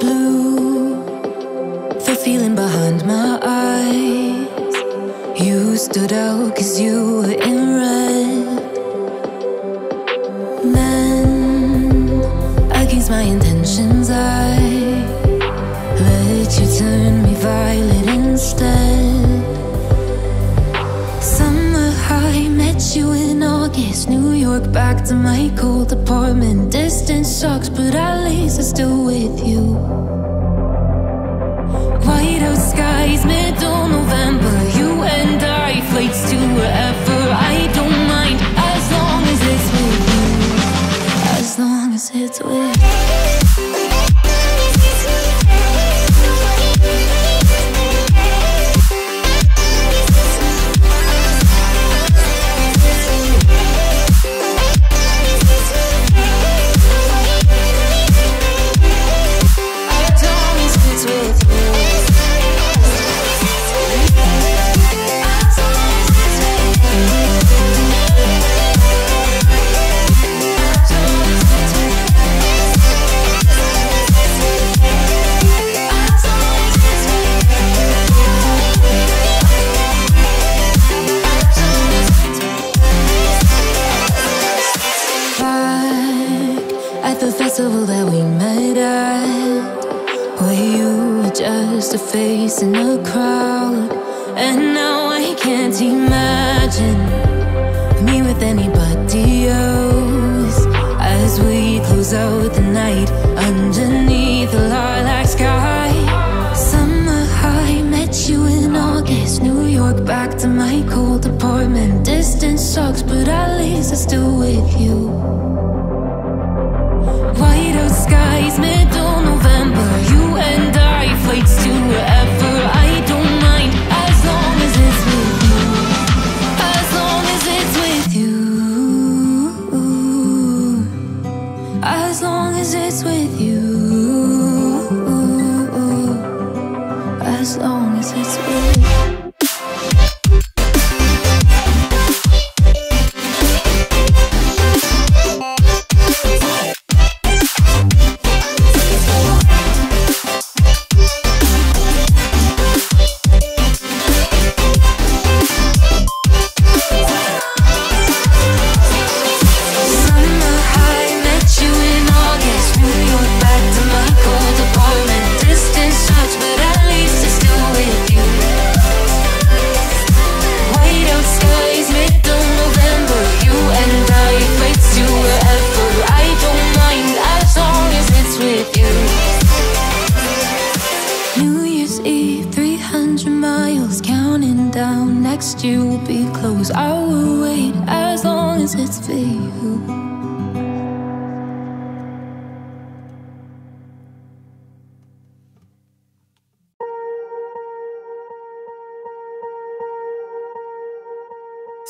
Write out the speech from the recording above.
blue, feeling behind my eyes. You stood out cause you were in red. Against my intentions, I August. New York, back to my cold apartment. Distance sucks, but at least I'm still with you. Whiteout skies, middle November. You and I, flights to just a face in a crowd, and now I can't imagine me with anybody else as we close out the night underneath the lilac sky. Summer high, met you in August, New York, back to my cold apartment. Distance sucks, but at least I'm still with you. New 300 miles, counting down. Next year will be close. I will wait as long as it's for you.